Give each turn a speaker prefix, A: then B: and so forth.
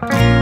A: Bye.